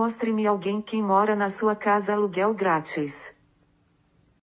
Mostre-me alguém que mora na sua casa aluguel grátis.